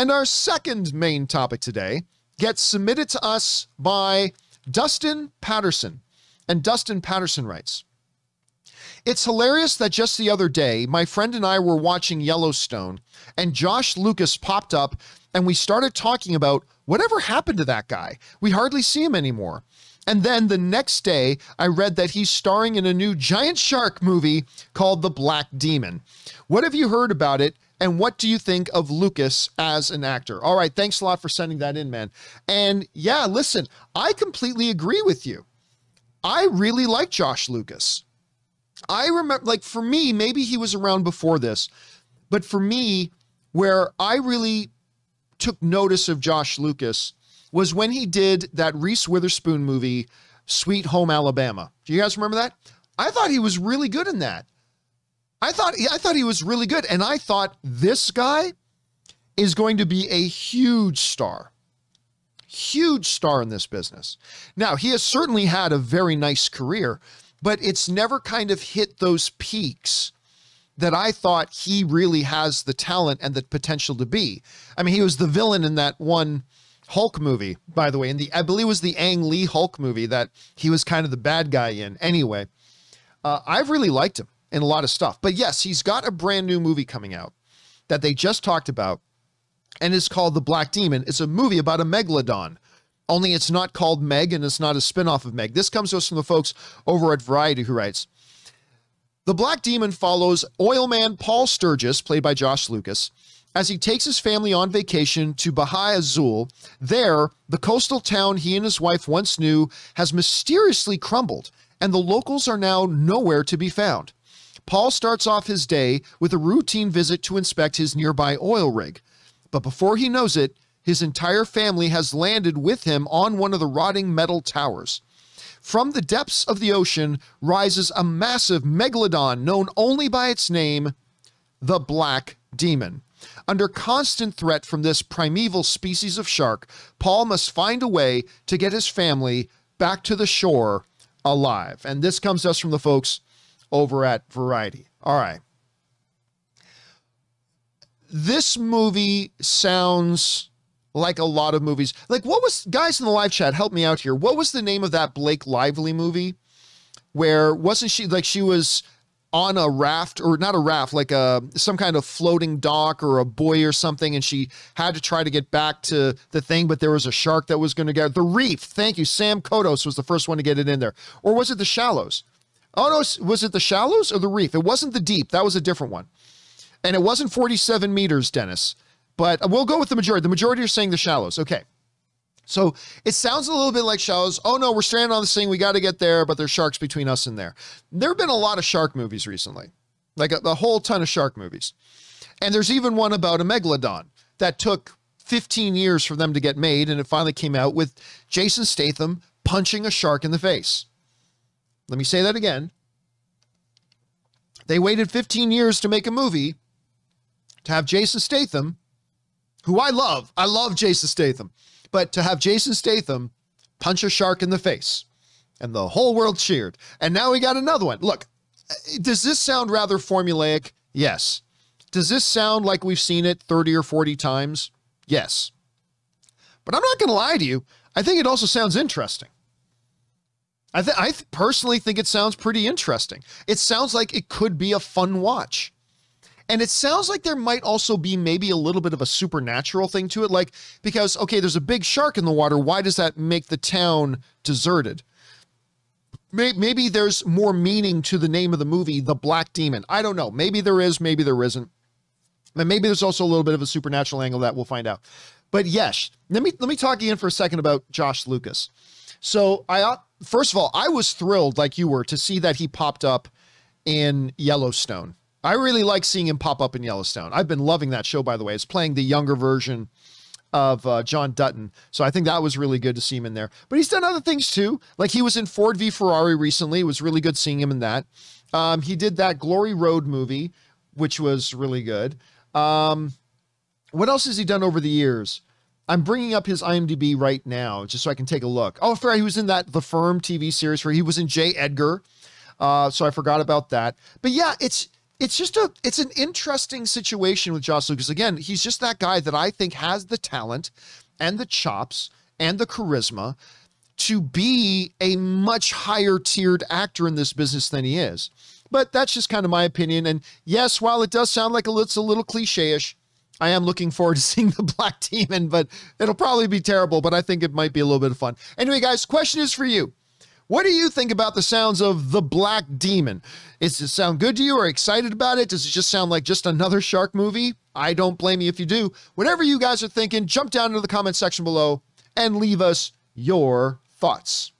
And our second main topic today gets submitted to us by Dustin Patterson. And Dustin Patterson writes It's hilarious that just the other day, my friend and I were watching Yellowstone, and Josh Lucas popped up, and we started talking about whatever happened to that guy. We hardly see him anymore. And then the next day, I read that he's starring in a new giant shark movie called The Black Demon. What have you heard about it? And what do you think of Lucas as an actor? All right, thanks a lot for sending that in, man. And yeah, listen, I completely agree with you. I really like Josh Lucas. I remember, like, for me, maybe he was around before this, but for me, where I really took notice of Josh Lucas was when he did that Reese Witherspoon movie, Sweet Home Alabama. Do you guys remember that? I thought he was really good in that. I thought I thought he was really good, and I thought this guy is going to be a huge star, huge star in this business. Now he has certainly had a very nice career, but it's never kind of hit those peaks that I thought he really has the talent and the potential to be. I mean, he was the villain in that one Hulk movie, by the way, and the I believe it was the Ang Lee Hulk movie that he was kind of the bad guy in. Anyway, uh, I've really liked him in a lot of stuff. But yes, he's got a brand new movie coming out that they just talked about, and it's called The Black Demon. It's a movie about a megalodon. Only it's not called Meg and it's not a spin-off of Meg. This comes to us from the folks over at Variety who writes, The Black Demon follows oilman Paul Sturgis, played by Josh Lucas, as he takes his family on vacation to Bahia Azul. There, the coastal town he and his wife once knew has mysteriously crumbled, and the locals are now nowhere to be found. Paul starts off his day with a routine visit to inspect his nearby oil rig. But before he knows it, his entire family has landed with him on one of the rotting metal towers. From the depths of the ocean rises a massive megalodon known only by its name, the Black Demon. Under constant threat from this primeval species of shark, Paul must find a way to get his family back to the shore alive. And this comes to us from the folks over at Variety. All right. This movie sounds like a lot of movies. Like, what was, guys in the live chat, help me out here. What was the name of that Blake Lively movie? Where wasn't she, like, she was on a raft or not a raft like a some kind of floating dock or a buoy or something and she had to try to get back to the thing but there was a shark that was going to get the reef thank you sam kodos was the first one to get it in there or was it the shallows oh no was it the shallows or the reef it wasn't the deep that was a different one and it wasn't 47 meters dennis but uh, we'll go with the majority the majority are saying the shallows okay so it sounds a little bit like shallows. Oh no, we're stranded on this thing. We got to get there, but there's sharks between us and there. There have been a lot of shark movies recently, like a, a whole ton of shark movies. And there's even one about a megalodon that took 15 years for them to get made, and it finally came out with Jason Statham punching a shark in the face. Let me say that again. They waited 15 years to make a movie to have Jason Statham, who I love. I love Jason Statham but to have Jason Statham punch a shark in the face and the whole world cheered. And now we got another one. Look, does this sound rather formulaic? Yes. Does this sound like we've seen it 30 or 40 times? Yes. But I'm not going to lie to you. I think it also sounds interesting. I, th- I th- personally think it sounds pretty interesting. It sounds like it could be a fun watch. And it sounds like there might also be maybe a little bit of a supernatural thing to it. Like, because, okay, there's a big shark in the water. Why does that make the town deserted? Maybe there's more meaning to the name of the movie, The Black Demon. I don't know. Maybe there is, maybe there isn't. And maybe there's also a little bit of a supernatural angle that we'll find out. But yes, let me let me talk again for a second about Josh Lucas. So I first of all, I was thrilled, like you were, to see that he popped up in Yellowstone. I really like seeing him pop up in Yellowstone. I've been loving that show, by the way. It's playing the younger version of uh, John Dutton. So I think that was really good to see him in there. But he's done other things too. Like he was in Ford v Ferrari recently. It was really good seeing him in that. Um, he did that Glory Road movie, which was really good. Um, what else has he done over the years? I'm bringing up his IMDb right now just so I can take a look. Oh, fair. He was in that The Firm TV series where he was in J. Edgar. Uh, so I forgot about that. But yeah, it's it's just a it's an interesting situation with Josh Lucas. Again, he's just that guy that I think has the talent and the chops and the charisma to be a much higher tiered actor in this business than he is. But that's just kind of my opinion. And yes, while it does sound like it's a little cliche-ish, I am looking forward to seeing the Black Demon, but it'll probably be terrible, but I think it might be a little bit of fun. Anyway, guys, question is for you. What do you think about the sounds of the Black Demon? Does it sound good to you or excited about it? Does it just sound like just another shark movie? I don't blame you if you do. Whatever you guys are thinking, jump down into the comment section below and leave us your thoughts.